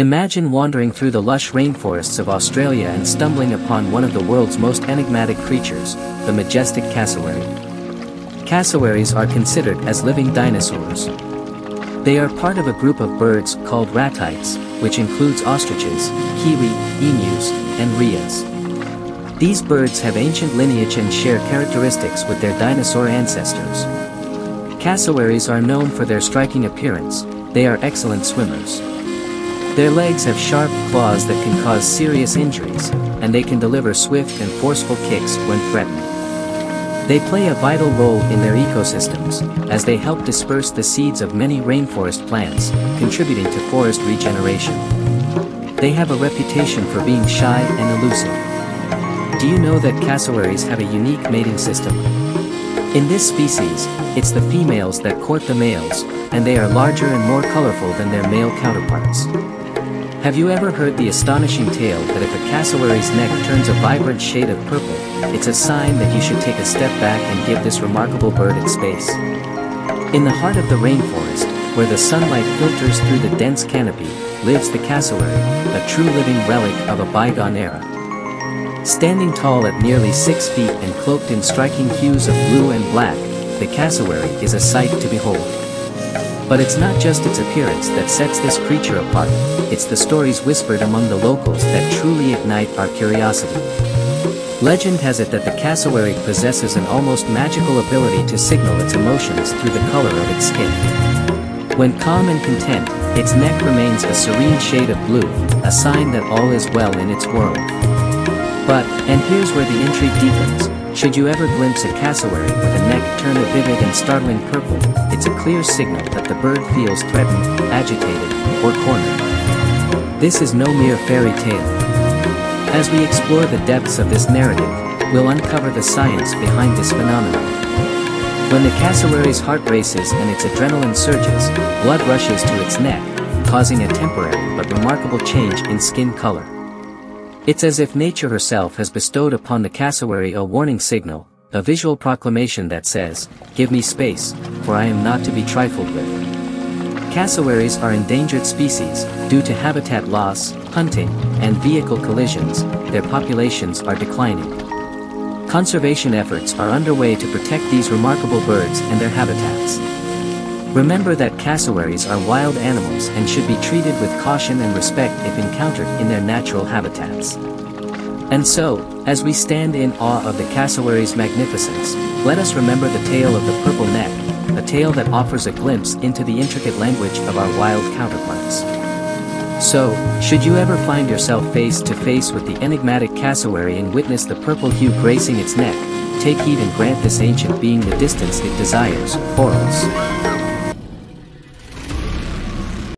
Imagine wandering through the lush rainforests of Australia and stumbling upon one of the world's most enigmatic creatures, the majestic cassowary. Cassowaries are considered as living dinosaurs. They are part of a group of birds called ratites, which includes ostriches, kiwi, emus, and rheas. These birds have ancient lineage and share characteristics with their dinosaur ancestors. Cassowaries are known for their striking appearance, they are excellent swimmers. Their legs have sharp claws that can cause serious injuries, and they can deliver swift and forceful kicks when threatened. They play a vital role in their ecosystems, as they help disperse the seeds of many rainforest plants, contributing to forest regeneration. They have a reputation for being shy and elusive. Do you know that cassowaries have a unique mating system? In this species, it's the females that court the males, and they are larger and more colorful than their male counterparts. Have you ever heard the astonishing tale that if a cassowary's neck turns a vibrant shade of purple, it's a sign that you should take a step back and give this remarkable bird its space? In the heart of the rainforest, where the sunlight filters through the dense canopy, lives the cassowary, a true living relic of a bygone era. Standing tall at nearly 6 feet and cloaked in striking hues of blue and black, the cassowary is a sight to behold. But it's not just its appearance that sets this creature apart, it's the stories whispered among the locals that truly ignite our curiosity. Legend has it that the cassowary possesses an almost magical ability to signal its emotions through the color of its skin. When calm and content, its neck remains a serene shade of blue, a sign that all is well in its world. But, and here's where the intrigue deepens, should you ever glimpse a cassowary with a neck turn a vivid and startling purple, it's a clear signal that the bird feels threatened, agitated, or cornered. This is no mere fairy tale. As we explore the depths of this narrative, we'll uncover the science behind this phenomenon. When the cassowary's heart races and its adrenaline surges, blood rushes to its neck, causing a temporary but remarkable change in skin color. It's as if nature herself has bestowed upon the cassowary a warning signal, a visual proclamation that says, Give me space, for I am not to be trifled with. Cassowaries are endangered species, due to habitat loss, hunting, and vehicle collisions, their populations are declining. Conservation efforts are underway to protect these remarkable birds and their habitats. Remember that cassowaries are wild animals and should be treated with caution and respect if encountered in their natural habitats. And so, as we stand in awe of the cassowary's magnificence, let us remember the tale of the purple neck, a tale that offers a glimpse into the intricate language of our wild counterparts. So, should you ever find yourself face to face with the enigmatic cassowary and witness the purple hue gracing its neck, take heed and grant this ancient being the distance it desires, Orals.